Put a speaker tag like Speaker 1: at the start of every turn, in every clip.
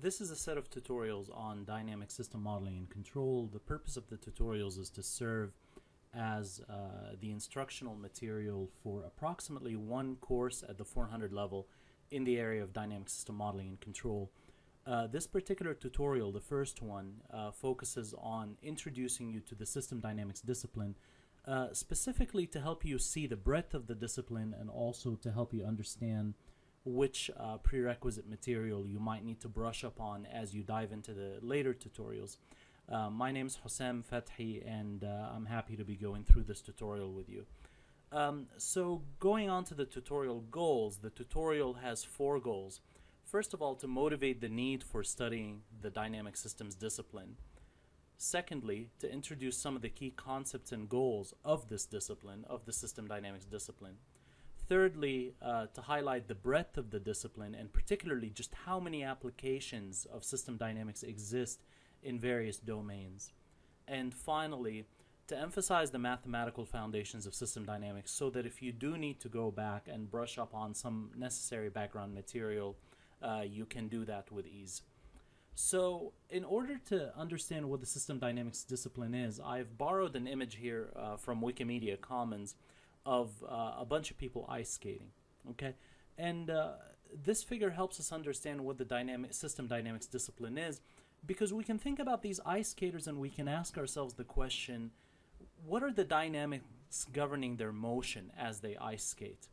Speaker 1: This is a set of tutorials on dynamic system modeling and control. The purpose of the tutorials is to serve as uh, the instructional material for approximately one course at the 400 level in the area of dynamic system modeling and control. Uh, this particular tutorial, the first one, uh, focuses on introducing you to the system dynamics discipline, uh, specifically to help you see the breadth of the discipline and also to help you understand which uh, prerequisite material you might need to brush up on as you dive into the later tutorials. Uh, my name is Hosam Fathy and uh, I'm happy to be going through this tutorial with you. Um, so going on to the tutorial goals, the tutorial has four goals. First of all, to motivate the need for studying the dynamic systems discipline. Secondly, to introduce some of the key concepts and goals of this discipline, of the system dynamics discipline. Thirdly, uh, to highlight the breadth of the discipline and particularly just how many applications of system dynamics exist in various domains. And finally, to emphasize the mathematical foundations of system dynamics so that if you do need to go back and brush up on some necessary background material, uh, you can do that with ease. So, in order to understand what the system dynamics discipline is, I've borrowed an image here uh, from Wikimedia Commons of uh, a bunch of people ice skating. Okay, and uh, this figure helps us understand what the dynamic system dynamics discipline is, because we can think about these ice skaters and we can ask ourselves the question: What are the dynamics governing their motion as they ice skate?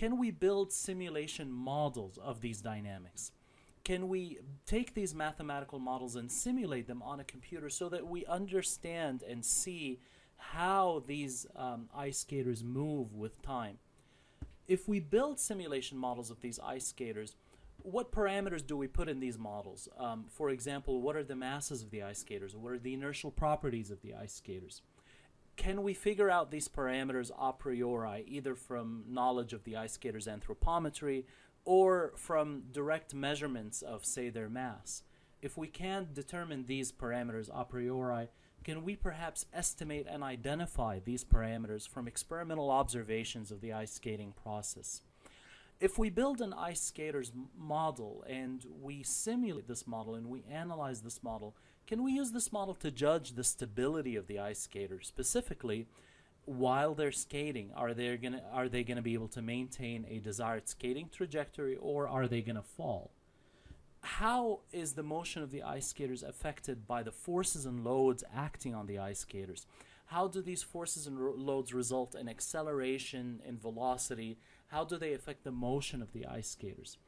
Speaker 1: can we build simulation models of these dynamics? Can we take these mathematical models and simulate them on a computer so that we understand and see how these um, ice skaters move with time? If we build simulation models of these ice skaters, what parameters do we put in these models? Um, for example, what are the masses of the ice skaters? What are the inertial properties of the ice skaters? can we figure out these parameters a priori, either from knowledge of the ice skater's anthropometry or from direct measurements of, say, their mass? If we can't determine these parameters a priori, can we perhaps estimate and identify these parameters from experimental observations of the ice skating process? If we build an ice skater's model and we simulate this model and we analyze this model, can we use this model to judge the stability of the ice skater specifically while they're skating? Are they gonna are they gonna be able to maintain a desired skating trajectory or are they gonna fall? How is the motion of the ice skaters affected by the forces and loads acting on the ice skaters? How do these forces and loads result in acceleration, in velocity? How do they affect the motion of the ice skaters?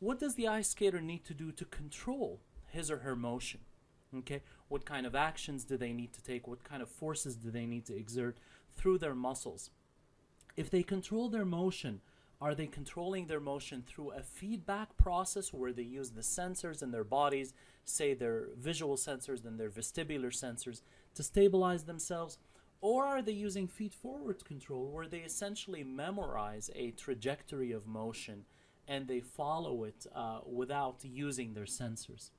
Speaker 1: What does the ice skater need to do to control his or her motion? Okay, what kind of actions do they need to take? What kind of forces do they need to exert through their muscles? If they control their motion, are they controlling their motion through a feedback process where they use the sensors in their bodies, say their visual sensors and their vestibular sensors, to stabilize themselves? Or are they using feed forward control where they essentially memorize a trajectory of motion and they follow it uh, without using their sensors?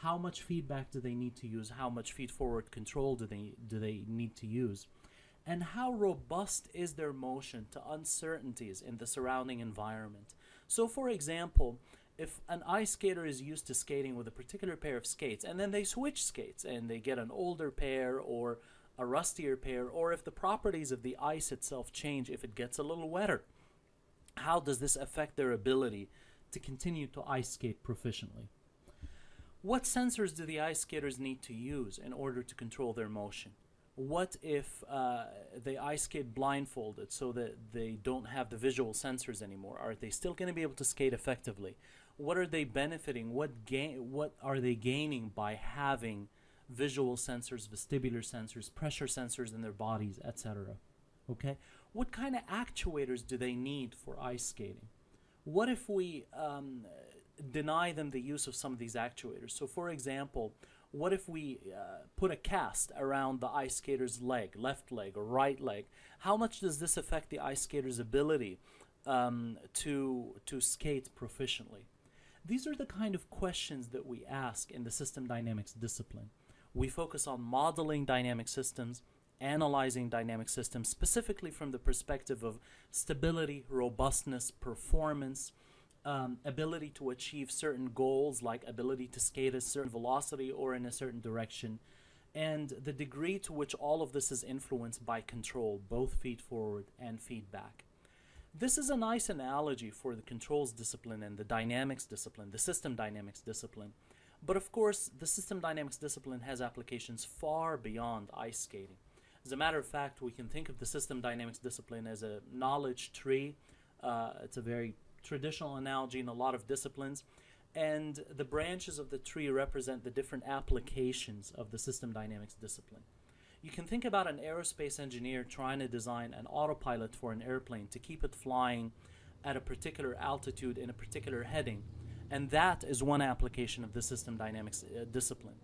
Speaker 1: how much feedback do they need to use how much feed forward control do they do they need to use and how robust is their motion to uncertainties in the surrounding environment so for example if an ice skater is used to skating with a particular pair of skates and then they switch skates and they get an older pair or a rustier pair or if the properties of the ice itself change if it gets a little wetter how does this affect their ability to continue to ice skate proficiently what sensors do the ice skaters need to use in order to control their motion? What if uh, they ice skate blindfolded so that they don't have the visual sensors anymore? Are they still going to be able to skate effectively? What are they benefiting? What gain? What are they gaining by having visual sensors, vestibular sensors, pressure sensors in their bodies, etc.? Okay. What kind of actuators do they need for ice skating? What if we um, deny them the use of some of these actuators. So, for example, what if we uh, put a cast around the ice skater's leg, left leg or right leg? How much does this affect the ice skater's ability um, to, to skate proficiently? These are the kind of questions that we ask in the system dynamics discipline. We focus on modeling dynamic systems, analyzing dynamic systems, specifically from the perspective of stability, robustness, performance, um, ability to achieve certain goals, like ability to skate a certain velocity or in a certain direction, and the degree to which all of this is influenced by control, both feed forward and feedback. This is a nice analogy for the controls discipline and the dynamics discipline, the system dynamics discipline. But of course, the system dynamics discipline has applications far beyond ice skating. As a matter of fact, we can think of the system dynamics discipline as a knowledge tree. Uh, it's a very traditional analogy in a lot of disciplines. And the branches of the tree represent the different applications of the system dynamics discipline. You can think about an aerospace engineer trying to design an autopilot for an airplane to keep it flying at a particular altitude in a particular heading. And that is one application of the system dynamics uh, discipline.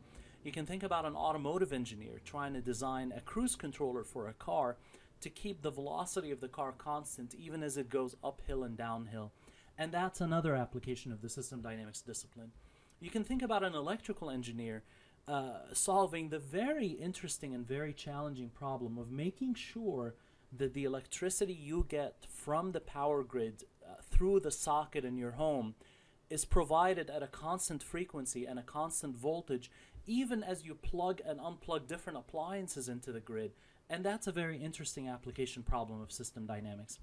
Speaker 1: You can think about an automotive engineer trying to design a cruise controller for a car to keep the velocity of the car constant even as it goes uphill and downhill and that's another application of the system dynamics discipline. You can think about an electrical engineer uh, solving the very interesting and very challenging problem of making sure that the electricity you get from the power grid uh, through the socket in your home is provided at a constant frequency and a constant voltage, even as you plug and unplug different appliances into the grid. And that's a very interesting application problem of system dynamics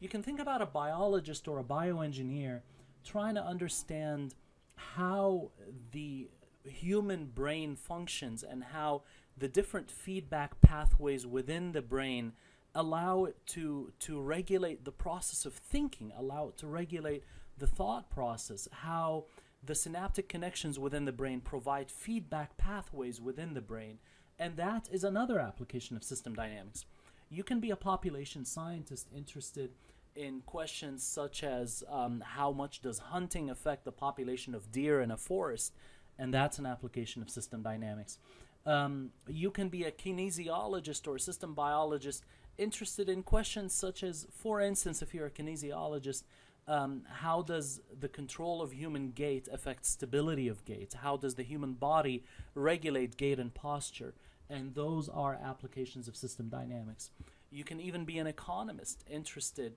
Speaker 1: you can think about a biologist or a bioengineer trying to understand how the human brain functions and how the different feedback pathways within the brain allow it to to regulate the process of thinking allow it to regulate the thought process how the synaptic connections within the brain provide feedback pathways within the brain. And that is another application of system dynamics. You can be a population scientist interested in questions such as um, how much does hunting affect the population of deer in a forest, and that's an application of system dynamics. Um, you can be a kinesiologist or a system biologist interested in questions such as, for instance, if you're a kinesiologist, um, how does the control of human gait affect stability of gait? How does the human body regulate gait and posture? And those are applications of system dynamics. You can even be an economist interested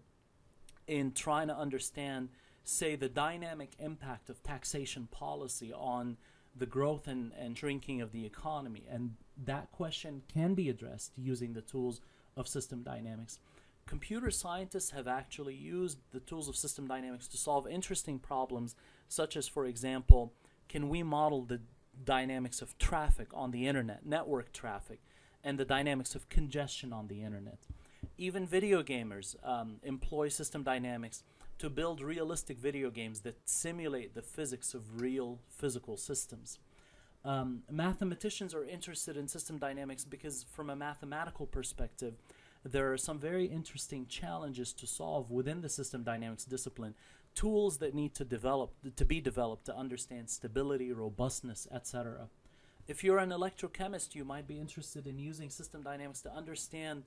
Speaker 1: in trying to understand, say, the dynamic impact of taxation policy on the growth and, and shrinking of the economy. And that question can be addressed using the tools of system dynamics. Computer scientists have actually used the tools of system dynamics to solve interesting problems, such as, for example, can we model the dynamics of traffic on the internet, network traffic, and the dynamics of congestion on the internet? Even video gamers um, employ system dynamics to build realistic video games that simulate the physics of real physical systems. Um, mathematicians are interested in system dynamics because, from a mathematical perspective, there are some very interesting challenges to solve within the system dynamics discipline. Tools that need to develop to be developed to understand stability, robustness, etc. If you're an electrochemist, you might be interested in using system dynamics to understand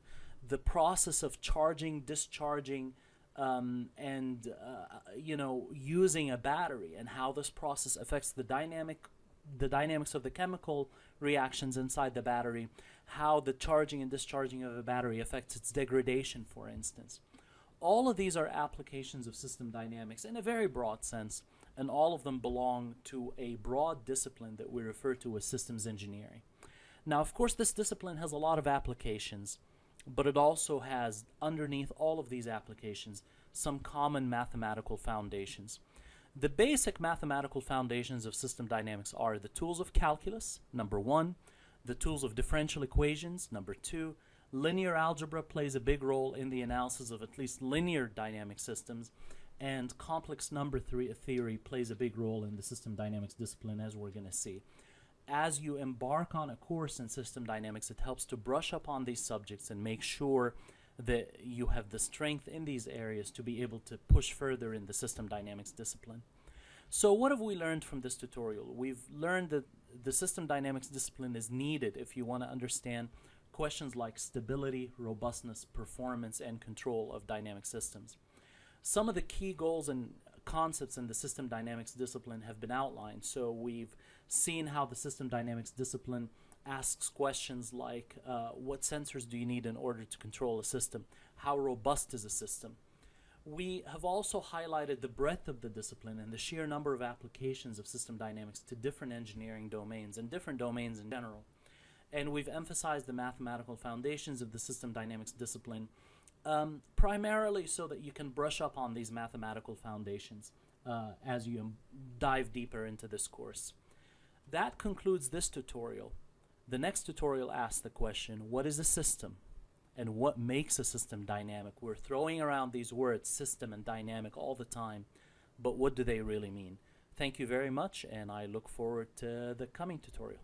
Speaker 1: the process of charging, discharging, um, and uh, you know using a battery and how this process affects the dynamic the dynamics of the chemical reactions inside the battery how the charging and discharging of a battery affects its degradation for instance. All of these are applications of system dynamics in a very broad sense and all of them belong to a broad discipline that we refer to as systems engineering. Now of course this discipline has a lot of applications but it also has, underneath all of these applications, some common mathematical foundations. The basic mathematical foundations of system dynamics are the tools of calculus, number one, the tools of differential equations, number two, linear algebra plays a big role in the analysis of at least linear dynamic systems, and complex number three theory plays a big role in the system dynamics discipline, as we're going to see as you embark on a course in system dynamics, it helps to brush up on these subjects and make sure that you have the strength in these areas to be able to push further in the system dynamics discipline. So what have we learned from this tutorial? We've learned that the system dynamics discipline is needed if you want to understand questions like stability, robustness, performance, and control of dynamic systems. Some of the key goals and concepts in the system dynamics discipline have been outlined. So we've seen how the system dynamics discipline asks questions like uh, what sensors do you need in order to control a system? How robust is a system? We have also highlighted the breadth of the discipline and the sheer number of applications of system dynamics to different engineering domains and different domains in general. And we've emphasized the mathematical foundations of the system dynamics discipline um, primarily so that you can brush up on these mathematical foundations uh, as you dive deeper into this course. That concludes this tutorial. The next tutorial asks the question, what is a system? And what makes a system dynamic? We're throwing around these words, system and dynamic, all the time, but what do they really mean? Thank you very much, and I look forward to the coming tutorial.